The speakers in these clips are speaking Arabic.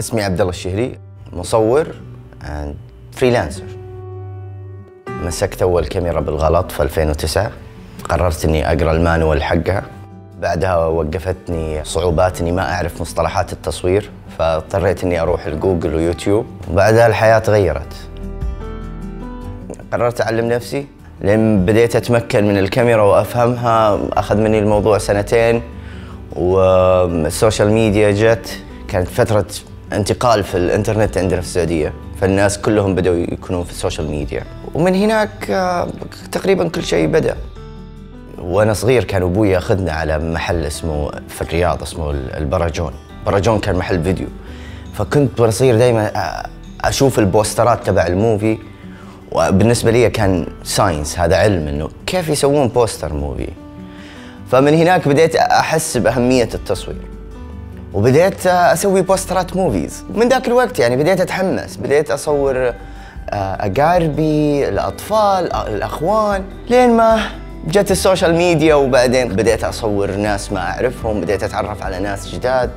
اسمي عبد الله الشهري مصور freelancer مسكت أول كاميرا بالغلط في 2009 قررت إني أقرأ ال manual حقها. بعدها وقفتني صعوبات اني ما أعرف مصطلحات التصوير فاضطريت إني أروح لجوجل ويوتيوب. وبعدها الحياة تغيرت. قررت أعلم نفسي. لين بديت أتمكن من الكاميرا وأفهمها أخذ مني الموضوع سنتين. وال social media جت. كانت فترة انتقال في الانترنت عندنا في السعودية فالناس كلهم بدأوا يكونون في ال social media ومن هناك آه، تقريبا كل شيء بدأ. وأنا صغير كان أبوي يأخذنا على محل اسمه في الرياض اسمه البراجون براجون كان محل فيديو. فكنت وأنا صغير دائما أشوف البوسترات تبع ال movie. وبالنسبة لي كان science هذا علم إنه كيف يسوون poster movie فمن هناك بديت أحس بأهمية التصوير. وبديت أسوي بوسترات movies من ذاك الوقت يعني بديت أتحمس. بديت أصور آه، أقاربي الأطفال الأخوان. لين ما جت ال social media وبعدين بديت أصور ناس ما أعرفهم. بديت أتعرف على ناس جداد.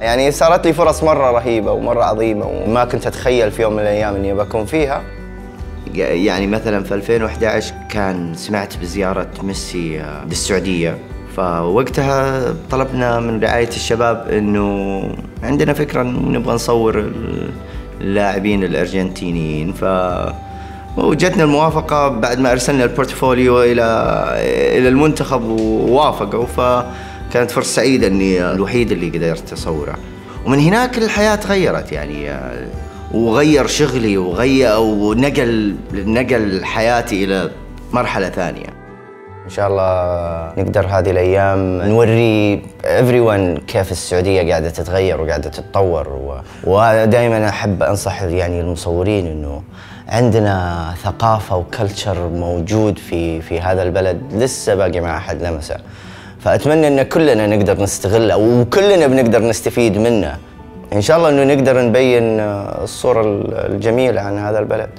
يعني صارت لي فرص مرة رهيبة ومرة عظيمة وما كنت أتخيل في يوم من الأيام إني بكون فيها. يعني مثلا في 2011 كان سمعت بزيارة ميسي آه، للسعوديه فوقتها طلبنا من رعاية الشباب إنه عندنا فكرة نبغى نصور اللاعبين الأرجنتينيين. ف وجتنا الموافقة بعد ما أرسلنا البورتفوليو إلى إلى المنتخب ووافقوا فكانت فرصة سعيدة إني الوحيد اللي قدرت أصوره. ومن هناك الحياة تغيرت يعني وغير شغلي وغير ونقل نقل حياتي إلى مرحلة ثانية. إن شاء الله نقدر هذه الأيام نوري everyone كيف السعودية قاعدة تتغير وقاعدة تتطور و... ودائما أحب أنصح يعني المصورين إنه عندنا ثقافة وكلتشر موجود في في هذا البلد لسه باقي ما أحد لمسه فأتمنى إن كلنا نقدر نستغله وكلنا بنقدر نستفيد منه. إن شاء الله إنه نقدر نبين الصورة الجميلة عن هذا البلد.